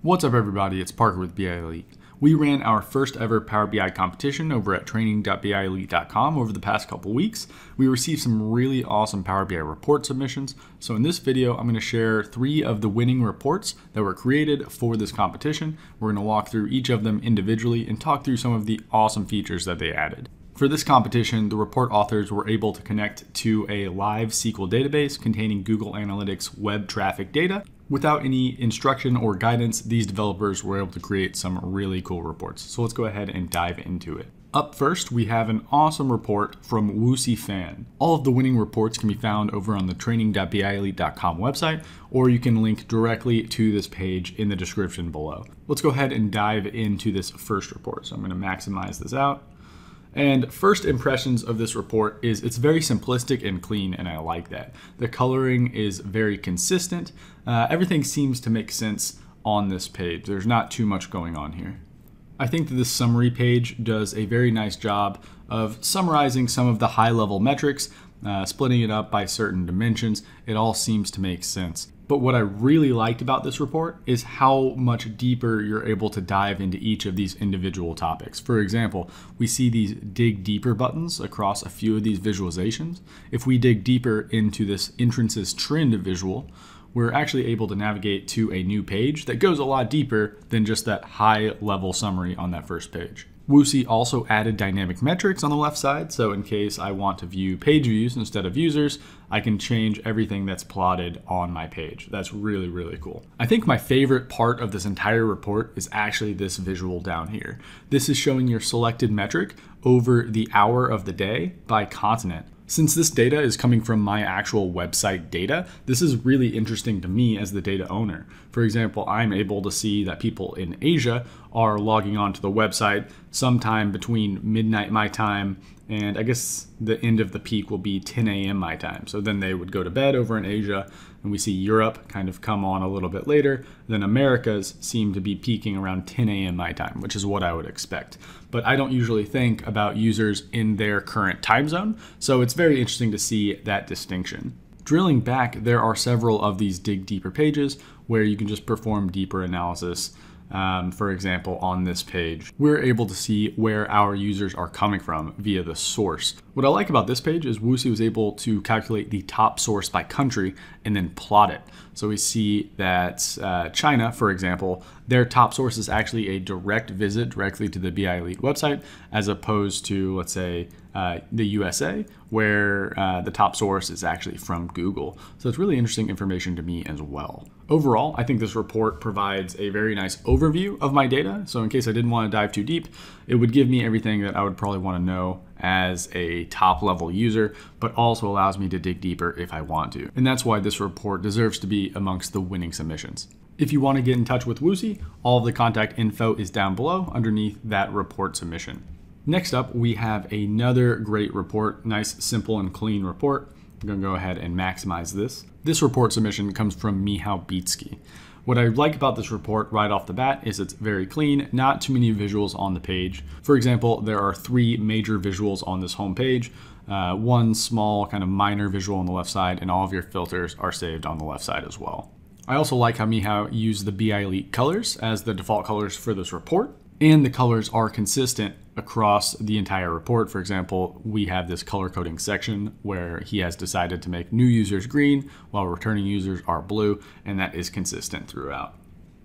What's up, everybody? It's Parker with BI Elite. We ran our first ever Power BI competition over at training.bielite.com over the past couple weeks. We received some really awesome Power BI report submissions. So, in this video, I'm going to share three of the winning reports that were created for this competition. We're going to walk through each of them individually and talk through some of the awesome features that they added. For this competition, the report authors were able to connect to a live SQL database containing Google Analytics web traffic data Without any instruction or guidance, these developers were able to create some really cool reports. So let's go ahead and dive into it. Up first, we have an awesome report from Woosie Fan. All of the winning reports can be found over on the training.bielite.com website, or you can link directly to this page in the description below. Let's go ahead and dive into this first report. So I'm going to maximize this out. And first impressions of this report is it's very simplistic and clean, and I like that. The coloring is very consistent. Uh, everything seems to make sense on this page. There's not too much going on here. I think that this summary page does a very nice job of summarizing some of the high level metrics, uh, splitting it up by certain dimensions. It all seems to make sense. But what I really liked about this report is how much deeper you're able to dive into each of these individual topics. For example, we see these dig deeper buttons across a few of these visualizations. If we dig deeper into this entrances trend visual, we're actually able to navigate to a new page that goes a lot deeper than just that high level summary on that first page. Woosie also added dynamic metrics on the left side, so in case I want to view page views instead of users, I can change everything that's plotted on my page. That's really, really cool. I think my favorite part of this entire report is actually this visual down here. This is showing your selected metric over the hour of the day by continent. Since this data is coming from my actual website data, this is really interesting to me as the data owner. For example, I'm able to see that people in Asia are logging on to the website sometime between midnight my time and I guess the end of the peak will be 10 a.m. my time. So then they would go to bed over in Asia, and we see Europe kind of come on a little bit later. Then Americas seem to be peaking around 10 a.m. my time, which is what I would expect. But I don't usually think about users in their current time zone, so it's very interesting to see that distinction. Drilling back, there are several of these dig deeper pages where you can just perform deeper analysis um, for example, on this page, we're able to see where our users are coming from via the source. What I like about this page is Woosie was able to calculate the top source by country and then plot it. So we see that uh, China, for example, their top source is actually a direct visit directly to the BI Elite website, as opposed to, let's say, uh, the USA, where uh, the top source is actually from Google. So it's really interesting information to me as well. Overall, I think this report provides a very nice overview of my data. So in case I didn't want to dive too deep, it would give me everything that I would probably want to know as a top level user, but also allows me to dig deeper if I want to. And that's why this report deserves to be amongst the winning submissions. If you want to get in touch with Woosie, all of the contact info is down below underneath that report submission. Next up, we have another great report, nice, simple, and clean report. I'm gonna go ahead and maximize this. This report submission comes from Michał Bietzki. What I like about this report right off the bat is it's very clean, not too many visuals on the page. For example, there are three major visuals on this home page, uh, one small kind of minor visual on the left side, and all of your filters are saved on the left side as well. I also like how Michał used the BI Elite colors as the default colors for this report and the colors are consistent across the entire report. For example, we have this color coding section where he has decided to make new users green while returning users are blue, and that is consistent throughout.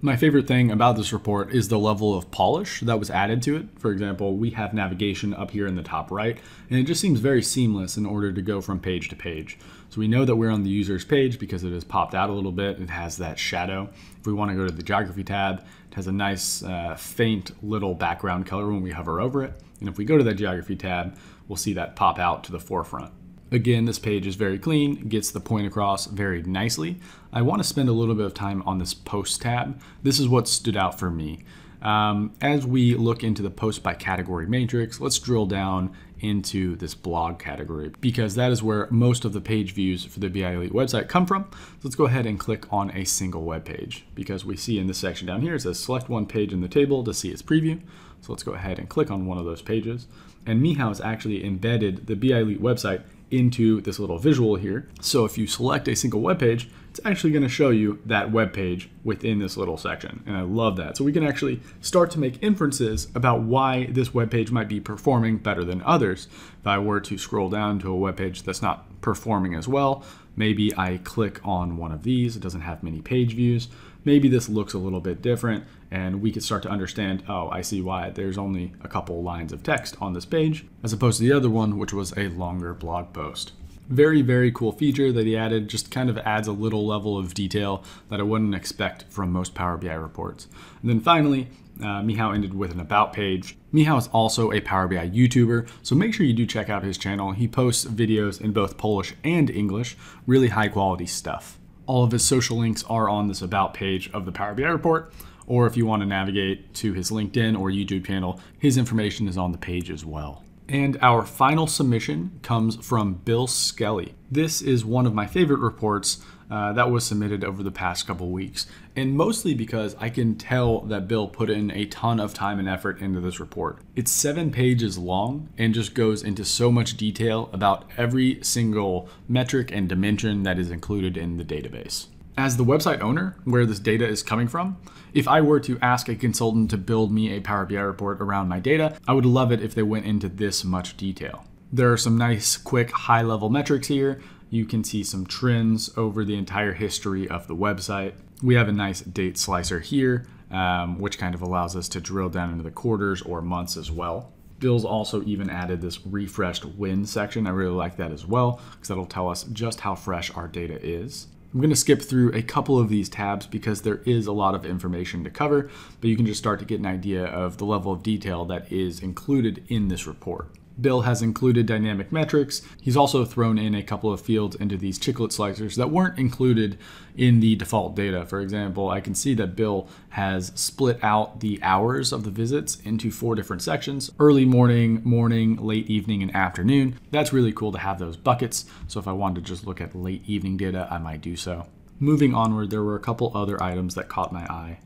My favorite thing about this report is the level of polish that was added to it. For example, we have navigation up here in the top right, and it just seems very seamless in order to go from page to page. So we know that we're on the user's page because it has popped out a little bit. It has that shadow. If we want to go to the geography tab, it has a nice uh, faint little background color when we hover over it. And if we go to that geography tab, we'll see that pop out to the forefront. Again, this page is very clean, gets the point across very nicely. I want to spend a little bit of time on this post tab. This is what stood out for me. Um, as we look into the post by category matrix, let's drill down into this blog category because that is where most of the page views for the BI Elite website come from. So let's go ahead and click on a single web page because we see in this section down here, it says select one page in the table to see its preview. So let's go ahead and click on one of those pages. And Michał has actually embedded the BI Elite website into this little visual here. So if you select a single web page, it's actually going to show you that web page within this little section. And I love that. So we can actually start to make inferences about why this web page might be performing better than others. If I were to scroll down to a web page that's not performing as well, maybe I click on one of these, it doesn't have many page views. Maybe this looks a little bit different and we could start to understand, oh, I see why there's only a couple lines of text on this page as opposed to the other one, which was a longer blog post. Very, very cool feature that he added, just kind of adds a little level of detail that I wouldn't expect from most Power BI reports. And then finally, uh, Michał ended with an about page. Michał is also a Power BI YouTuber, so make sure you do check out his channel. He posts videos in both Polish and English, really high quality stuff. All of his social links are on this about page of the Power BI report, or if you want to navigate to his LinkedIn or YouTube channel, his information is on the page as well. And our final submission comes from Bill Skelly. This is one of my favorite reports uh, that was submitted over the past couple weeks, and mostly because I can tell that Bill put in a ton of time and effort into this report. It's seven pages long and just goes into so much detail about every single metric and dimension that is included in the database. As the website owner, where this data is coming from, if I were to ask a consultant to build me a Power BI report around my data, I would love it if they went into this much detail. There are some nice, quick, high level metrics here. You can see some trends over the entire history of the website. We have a nice date slicer here, um, which kind of allows us to drill down into the quarters or months as well. Bill's also even added this refreshed win section. I really like that as well because that'll tell us just how fresh our data is. I'm going to skip through a couple of these tabs because there is a lot of information to cover, but you can just start to get an idea of the level of detail that is included in this report. Bill has included dynamic metrics. He's also thrown in a couple of fields into these chiclet slicers that weren't included in the default data. For example, I can see that Bill has split out the hours of the visits into four different sections, early morning, morning, late evening, and afternoon. That's really cool to have those buckets. So if I wanted to just look at late evening data, I might do so. Moving onward, there were a couple other items that caught my eye.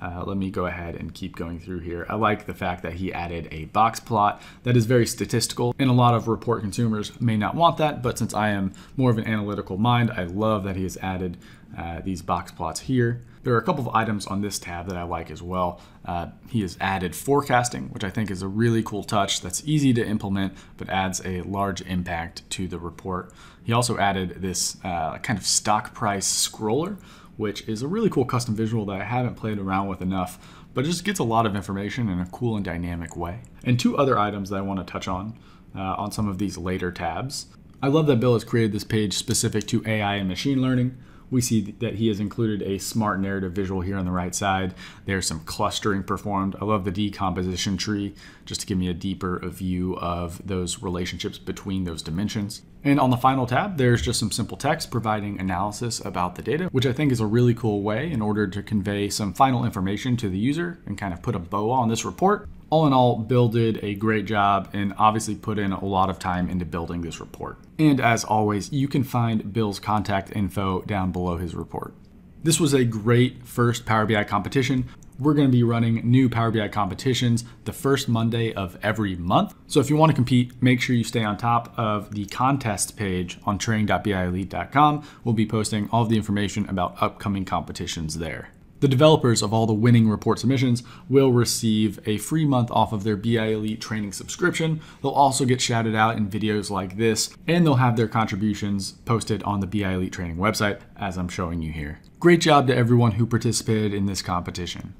Uh, let me go ahead and keep going through here. I like the fact that he added a box plot that is very statistical, and a lot of report consumers may not want that, but since I am more of an analytical mind, I love that he has added uh, these box plots here. There are a couple of items on this tab that I like as well. Uh, he has added forecasting, which I think is a really cool touch that's easy to implement, but adds a large impact to the report. He also added this uh, kind of stock price scroller, which is a really cool custom visual that I haven't played around with enough, but it just gets a lot of information in a cool and dynamic way. And two other items that I want to touch on uh, on some of these later tabs. I love that Bill has created this page specific to AI and machine learning we see that he has included a smart narrative visual here on the right side. There's some clustering performed. I love the decomposition tree just to give me a deeper view of those relationships between those dimensions. And on the final tab, there's just some simple text providing analysis about the data, which I think is a really cool way in order to convey some final information to the user and kind of put a bow on this report all in all, Bill did a great job and obviously put in a lot of time into building this report. And as always, you can find Bill's contact info down below his report. This was a great first Power BI competition. We're going to be running new Power BI competitions the first Monday of every month. So if you want to compete, make sure you stay on top of the contest page on training.bielite.com. We'll be posting all of the information about upcoming competitions there. The developers of all the winning report submissions will receive a free month off of their BI Elite training subscription. They'll also get shouted out in videos like this, and they'll have their contributions posted on the BI Elite training website, as I'm showing you here. Great job to everyone who participated in this competition.